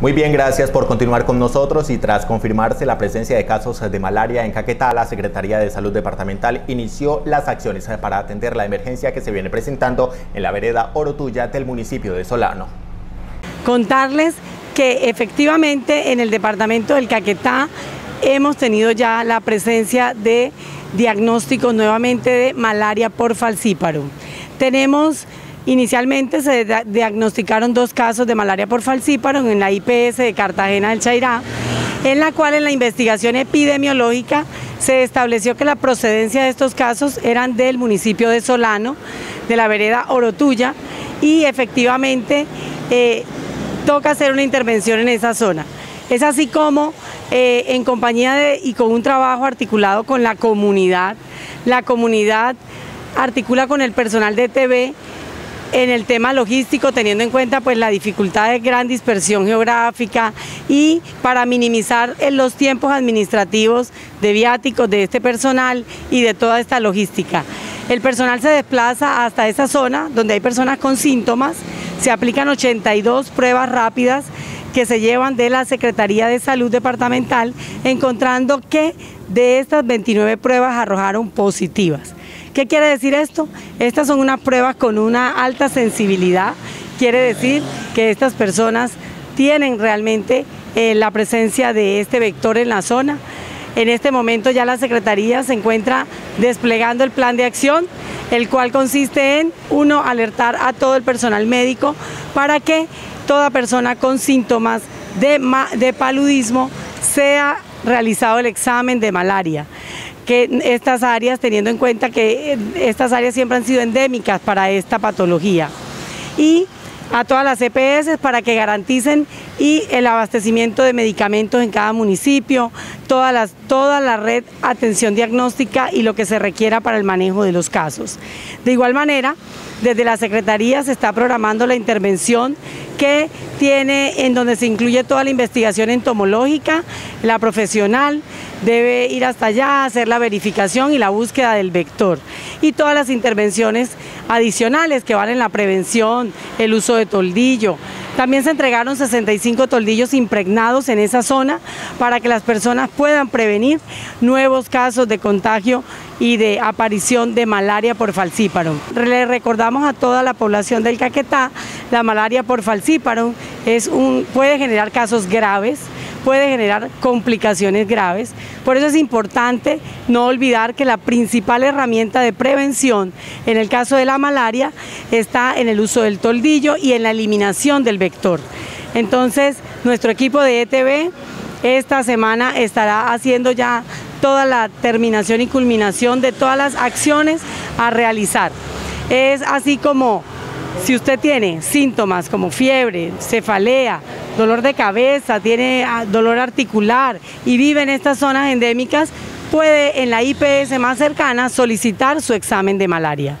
Muy bien, gracias por continuar con nosotros y tras confirmarse la presencia de casos de malaria en Caquetá, la Secretaría de Salud Departamental inició las acciones para atender la emergencia que se viene presentando en la vereda Orotuya del municipio de Solano. Contarles que efectivamente en el departamento del Caquetá hemos tenido ya la presencia de diagnósticos nuevamente de malaria por falcíparo. Tenemos Inicialmente se diagnosticaron dos casos de malaria por falcíparo en la IPS de Cartagena del Chairá, en la cual en la investigación epidemiológica se estableció que la procedencia de estos casos eran del municipio de Solano, de la vereda Orotuya, y efectivamente eh, toca hacer una intervención en esa zona. Es así como eh, en compañía de, y con un trabajo articulado con la comunidad, la comunidad articula con el personal de TV en el tema logístico, teniendo en cuenta pues la dificultad de gran dispersión geográfica y para minimizar los tiempos administrativos de viáticos de este personal y de toda esta logística. El personal se desplaza hasta esa zona donde hay personas con síntomas, se aplican 82 pruebas rápidas que se llevan de la Secretaría de Salud Departamental, encontrando que de estas 29 pruebas arrojaron positivas. ¿Qué quiere decir esto? Estas son unas pruebas con una alta sensibilidad, quiere decir que estas personas tienen realmente eh, la presencia de este vector en la zona. En este momento ya la Secretaría se encuentra desplegando el plan de acción, el cual consiste en, uno, alertar a todo el personal médico para que toda persona con síntomas de, de paludismo sea realizado el examen de malaria que estas áreas, teniendo en cuenta que estas áreas siempre han sido endémicas para esta patología. Y a todas las EPS para que garanticen y el abastecimiento de medicamentos en cada municipio, las, toda la red atención diagnóstica y lo que se requiera para el manejo de los casos. De igual manera, desde la Secretaría se está programando la intervención que tiene en donde se incluye toda la investigación entomológica, la profesional, debe ir hasta allá, hacer la verificación y la búsqueda del vector. Y todas las intervenciones adicionales que van en la prevención, el uso de toldillo. También se entregaron 65 toldillos impregnados en esa zona para que las personas puedan prevenir nuevos casos de contagio y de aparición de malaria por falcíparo. Le recordamos a toda la población del Caquetá, la malaria por falcíparo es un, puede generar casos graves, puede generar complicaciones graves. Por eso es importante no olvidar que la principal herramienta de prevención en el caso de la malaria está en el uso del toldillo y en la eliminación del vector. Entonces, nuestro equipo de ETV esta semana estará haciendo ya toda la terminación y culminación de todas las acciones a realizar. Es así como si usted tiene síntomas como fiebre, cefalea, dolor de cabeza, tiene ah, dolor articular y vive en estas zonas endémicas, puede en la IPS más cercana solicitar su examen de malaria.